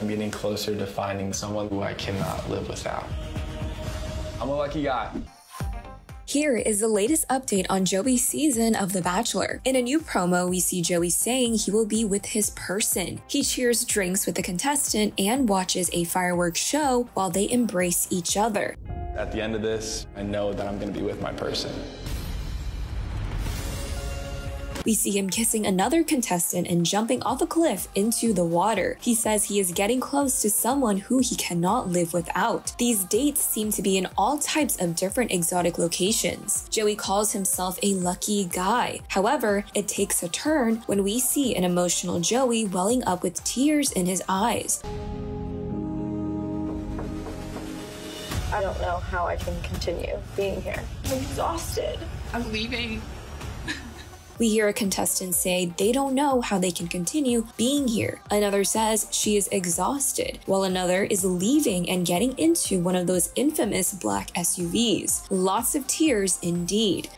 I'm getting closer to finding someone who I cannot live without. I'm a lucky guy. Here is the latest update on Joey's season of The Bachelor. In a new promo, we see Joey saying he will be with his person. He cheers drinks with the contestant and watches a fireworks show while they embrace each other. At the end of this, I know that I'm going to be with my person we see him kissing another contestant and jumping off a cliff into the water. He says he is getting close to someone who he cannot live without. These dates seem to be in all types of different exotic locations. Joey calls himself a lucky guy. However, it takes a turn when we see an emotional Joey welling up with tears in his eyes. I don't know how I can continue being here. I'm exhausted. I'm leaving we hear a contestant say they don't know how they can continue being here. Another says she is exhausted, while another is leaving and getting into one of those infamous black SUVs. Lots of tears indeed.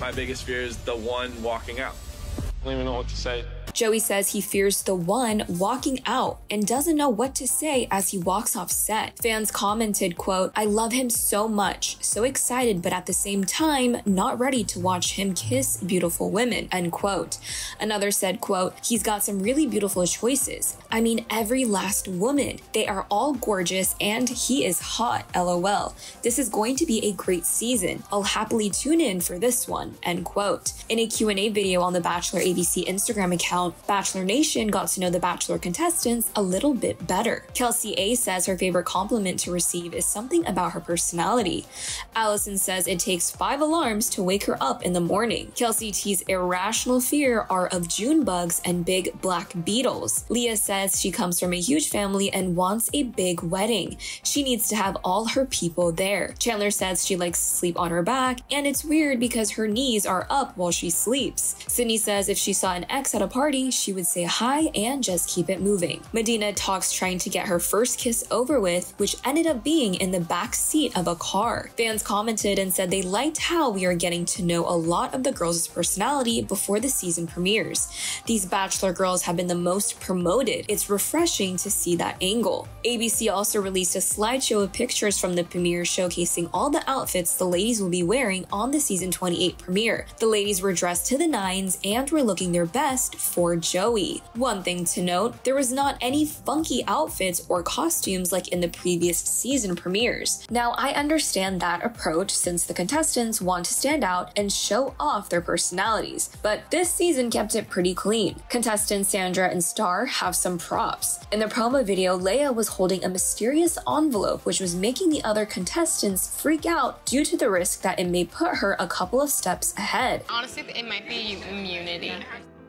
My biggest fear is the one walking out. I don't even know what to say. Joey says he fears the one walking out and doesn't know what to say as he walks off set. Fans commented, quote, I love him so much, so excited, but at the same time, not ready to watch him kiss beautiful women, end quote. Another said, quote, he's got some really beautiful choices. I mean, every last woman. They are all gorgeous and he is hot, lol. This is going to be a great season. I'll happily tune in for this one, end quote. In a Q&A video on the Bachelor ABC Instagram account, Bachelor Nation got to know the Bachelor contestants a little bit better. Kelsey A says her favorite compliment to receive is something about her personality. Allison says it takes five alarms to wake her up in the morning. Kelsey T's irrational fear are of June bugs and big black beetles. Lea says she comes from a huge family and wants a big wedding. She needs to have all her people there. Chandler says she likes to sleep on her back, and it's weird because her knees are up while she sleeps. Sydney says if she saw an ex at a party, party, she would say hi and just keep it moving. Madina talks trying to get her first kiss over with, which ended up being in the back seat of a car. Fans commented and said they liked how we are getting to know a lot of the girls' personality before the season premieres. These Bachelor girls have been the most promoted. It's refreshing to see that angle. ABC also released a slideshow of pictures from the premiere showcasing all the outfits the ladies will be wearing on the season 28 premiere. The ladies were dressed to the nines and were looking their best for for Joey. One thing to note, there was not any funky outfits or costumes like in the previous season premieres. Now, I understand that approach since the contestants want to stand out and show off their personalities, but this season kept it pretty clean. Contestants Sandra and Star have some props. In the promo video, Lea was holding a mysterious envelope which was making the other contestants freak out due to the risk that it may put her a couple of steps ahead. Honestly, it might be immunity.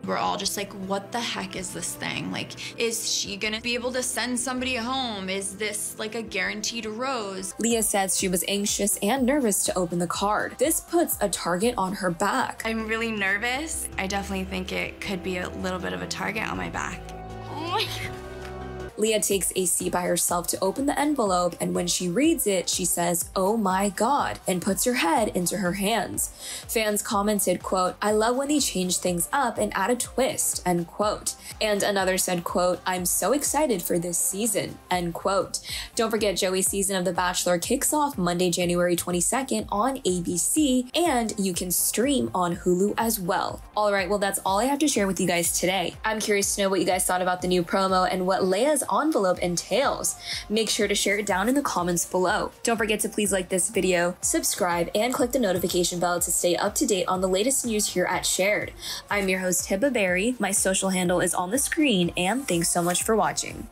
We're all just like, what the heck is this thing? Like, is she gonna be able to send somebody home? Is this like a guaranteed rose? Lea says she was anxious and nervous to open the card. This puts a target on her back. I'm really nervous. I definitely think it could be a little bit of a target on my back. Oh my God. Lea takes a seat by herself to open the envelope, and when she reads it, she says, Oh my god, and puts her head into her hands. Fans commented, quote, I love when they change things up and add a twist, end quote. And another said, quote, I'm so excited for this season, end quote. Don't forget Joey's season of The Bachelor kicks off Monday, January 22nd on ABC, and you can stream on Hulu as well. All right, well, that's all I have to share with you guys today. I'm curious to know what you guys thought about the new promo and what Envelope entails. Make sure to share it down in the comments below. Don't forget to please like this video, subscribe, and click the notification bell to stay up to date on the latest news here at Shared. I'm your host, Hiba Bary. My social handle is on the screen, and thanks so much for watching.